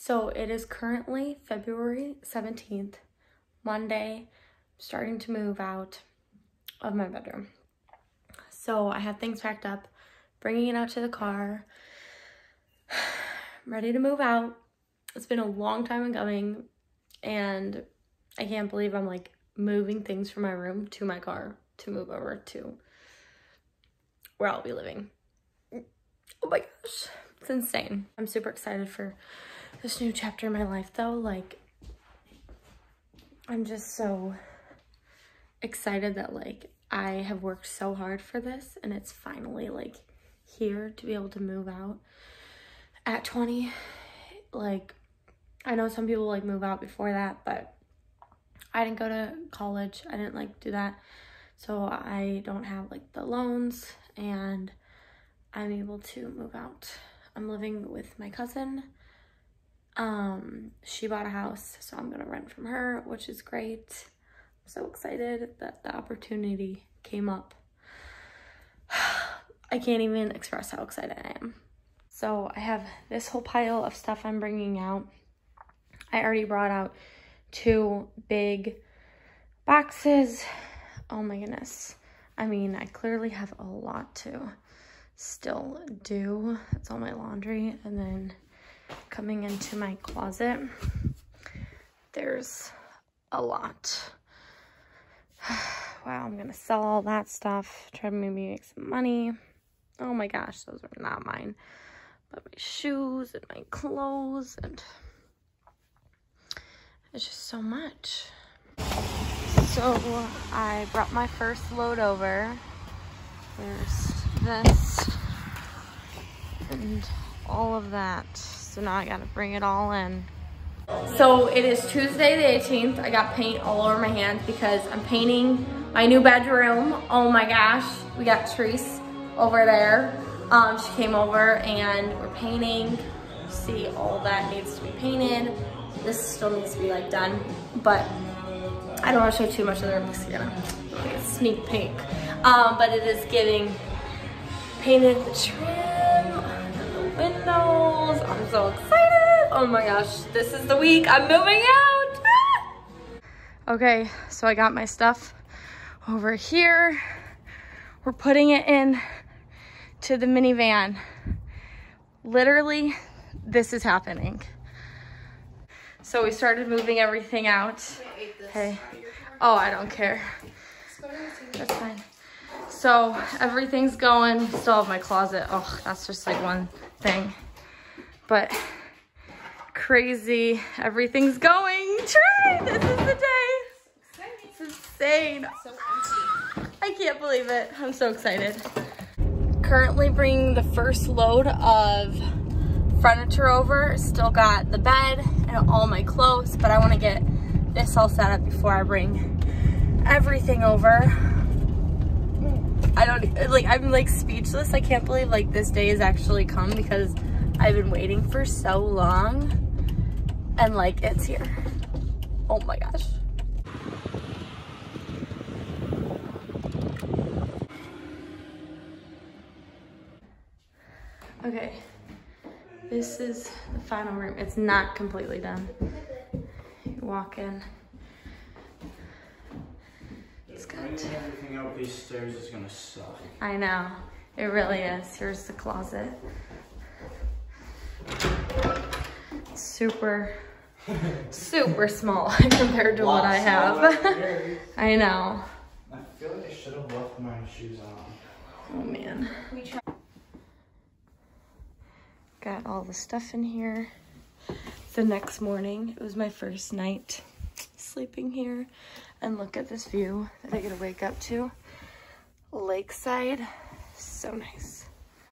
So it is currently February 17th, Monday, starting to move out of my bedroom. So I have things packed up, bringing it out to the car, ready to move out. It's been a long time in coming and I can't believe I'm like moving things from my room to my car to move over to where I'll be living. Oh my gosh, it's insane. I'm super excited for this new chapter in my life though. Like, I'm just so excited that like I have worked so hard for this and it's finally like here to be able to move out at 20. Like, I know some people like move out before that, but I didn't go to college. I didn't like do that. So I don't have like the loans and I'm able to move out. I'm living with my cousin. Um, she bought a house, so I'm gonna rent from her, which is great. I'm so excited that the opportunity came up. I can't even express how excited I am. So I have this whole pile of stuff I'm bringing out. I already brought out two big boxes. Oh my goodness. I mean, I clearly have a lot to still do. It's all my laundry. And then coming into my closet, there's a lot. wow, I'm gonna sell all that stuff. Try to maybe make some money. Oh my gosh, those are not mine. But my shoes and my clothes and it's just so much. So I brought my first load over. There's this and all of that. So now I gotta bring it all in. So it is Tuesday the 18th. I got paint all over my hands because I'm painting my new bedroom. Oh my gosh. We got Treese over there. Um, she came over and we're painting. See all that needs to be painted. This still needs to be like done, but I don't want to show too much of the room because you know, sneak peek. Um, but it is getting painted the trim, windows. I'm so excited. Oh my gosh, this is the week I'm moving out. Ah! Okay, so I got my stuff over here. We're putting it in to the minivan. Literally, this is happening. So we started moving everything out. Hey. Oh, I don't care. That's fine. So everything's going. Still have my closet. Oh, that's just like one thing. But crazy. Everything's going. Try. This is the day. It's insane. I can't believe it. I'm so excited. Currently bringing the first load of furniture over. Still got the bed and all my clothes, but I want to get this all set up before I bring everything over. I don't, like, I'm like speechless. I can't believe like this day has actually come because I've been waiting for so long and like it's here. Oh my gosh. Okay, this is the final room. It's not completely done. You walk in. It's everything out these stairs is gonna suck. I know. It really is. Here's the closet. Super, super small compared to what I have. I know. I feel like I should have left my shoes on. Oh man. Got all the stuff in here. The next morning, it was my first night sleeping here. And look at this view that I get to wake up to. Lakeside, so nice.